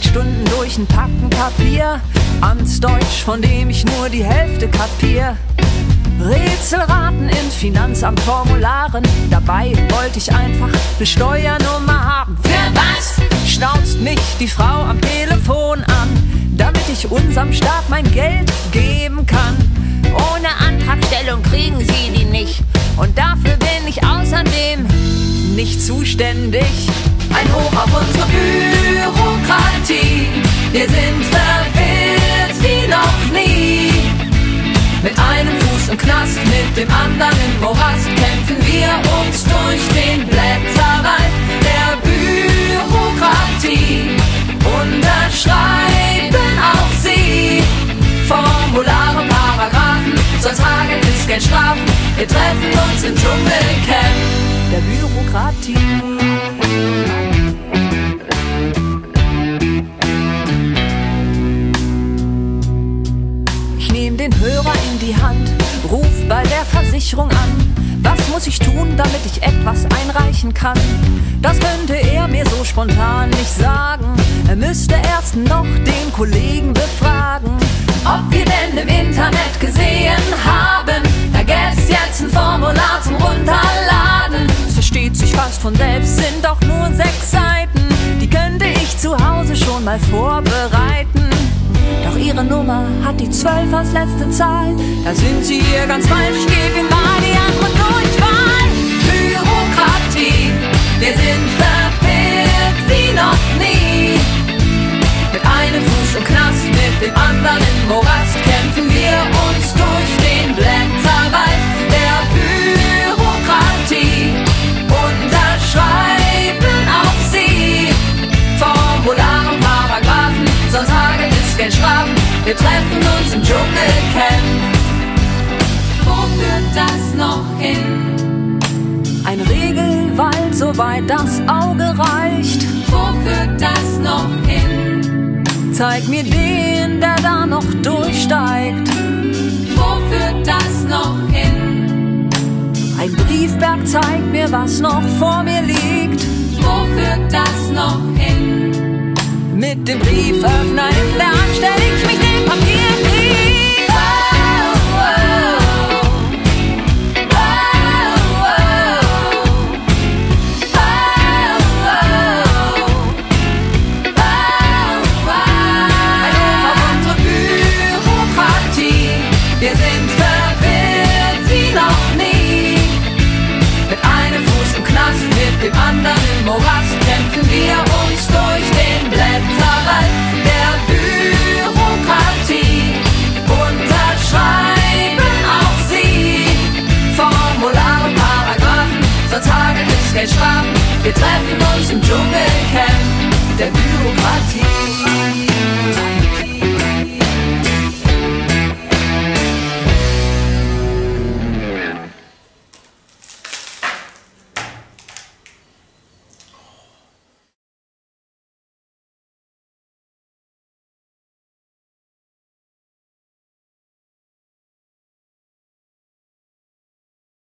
Stunden durch ein Packen Papier. Amtsdeutsch, von dem ich nur die Hälfte kapier. Rätselraten in Finanzamtformularen. Dabei wollte ich einfach eine Steuernummer haben. Für was? Schnauzt mich die Frau am Telefon an, damit ich unserem Staat mein Geld geben kann. Ohne Antragstellung kriegen sie die nicht. Und dafür bin ich außerdem nicht zuständig. Ein Hoch auf unsere Bürokratie. Wir sind verwirrt wie noch nie. Mit einem Fuß im Knast, mit dem anderen im Morast kämpfen wir uns durch den Blätterwald der Bürokratie. Unterschreiben auch Sie Formulare, Paragraphen, sonst hagelt es Geldstrafen. Wir treffen uns im Dschungelcamp die Hand, ruf bei der Versicherung an. Was muss ich tun, damit ich etwas einreichen kann? Das könnte er mir so spontan nicht sagen. Er müsste erst noch den Kollegen befragen. Ob wir denn im Internet gesehen haben, da gäb's jetzt ein Formular zum Runterladen. Es versteht sich fast von selbst, sind doch nur sechs Seiten. Die könnte ich zu Hause schon mal vorbereiten. Ihre Nummer hat die 12 als letzte Zahl. Da sind sie hier ganz falsch. Ich gebe Wir treffen uns im Dschungelcamp. Wo führt das noch hin? Ein Regelwald, soweit das Auge reicht. Wo führt das noch hin? Zeig mir den, der da noch durchsteigt. Wo führt das noch hin? Ein Briefberg zeigt mir, was noch vor mir liegt. Wo führt das noch hin? Mit dem Brieföffner in der Hand stell ich Morast kämpfen wir uns durch den Blätterwald der Bürokratie. Unterschreiben auch Sie Formulare, Paragraphen, sonst hagelt es Geld Strafen. Wir treffen uns im